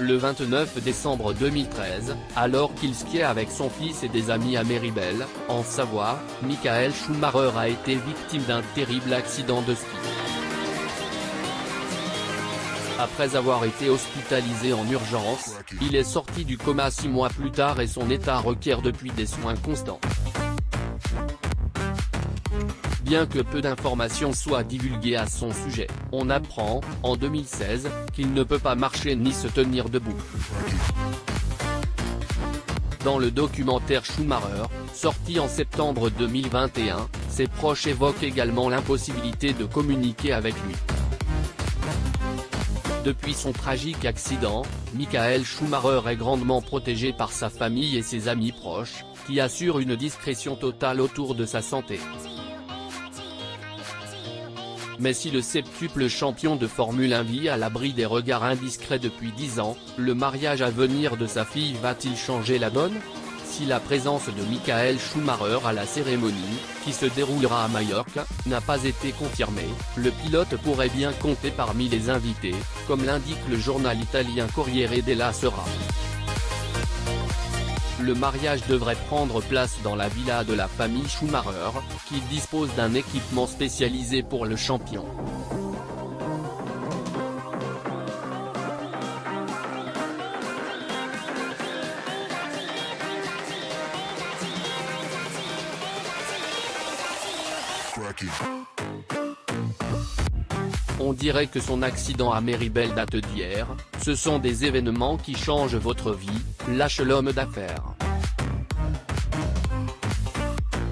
le 29 décembre 2013, alors qu'il skiait avec son fils et des amis à Méribel, en Savoie, Michael Schumacher a été victime d'un terrible accident de ski. Après avoir été hospitalisé en urgence, il est sorti du coma six mois plus tard et son état requiert depuis des soins constants. Bien que peu d'informations soient divulguées à son sujet, on apprend, en 2016, qu'il ne peut pas marcher ni se tenir debout. Dans le documentaire Schumacher, sorti en septembre 2021, ses proches évoquent également l'impossibilité de communiquer avec lui. Depuis son tragique accident, Michael Schumacher est grandement protégé par sa famille et ses amis proches, qui assurent une discrétion totale autour de sa santé. Mais si le septuple champion de Formule 1 vit à l'abri des regards indiscrets depuis 10 ans, le mariage à venir de sa fille va-t-il changer la donne? Si la présence de Michael Schumacher à la cérémonie, qui se déroulera à Majorque, n'a pas été confirmée, le pilote pourrait bien compter parmi les invités, comme l'indique le journal italien Corriere della Sera. Le mariage devrait prendre place dans la villa de la famille Schumacher, qui dispose d'un équipement spécialisé pour le champion. On dirait que son accident à Méribel date d'hier, ce sont des événements qui changent votre vie, lâche l'homme d'affaires.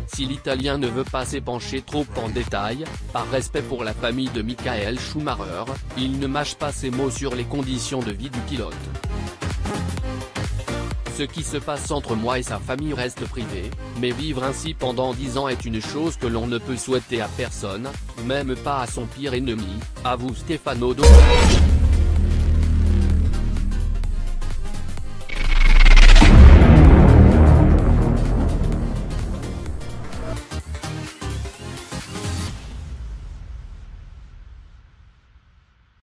Si l'Italien ne veut pas s'épancher trop en détail, par respect pour la famille de Michael Schumacher, il ne mâche pas ses mots sur les conditions de vie du pilote. Ce qui se passe entre moi et sa famille reste privé, mais vivre ainsi pendant dix ans est une chose que l'on ne peut souhaiter à personne, même pas à son pire ennemi, avoue Stefano Domenicali.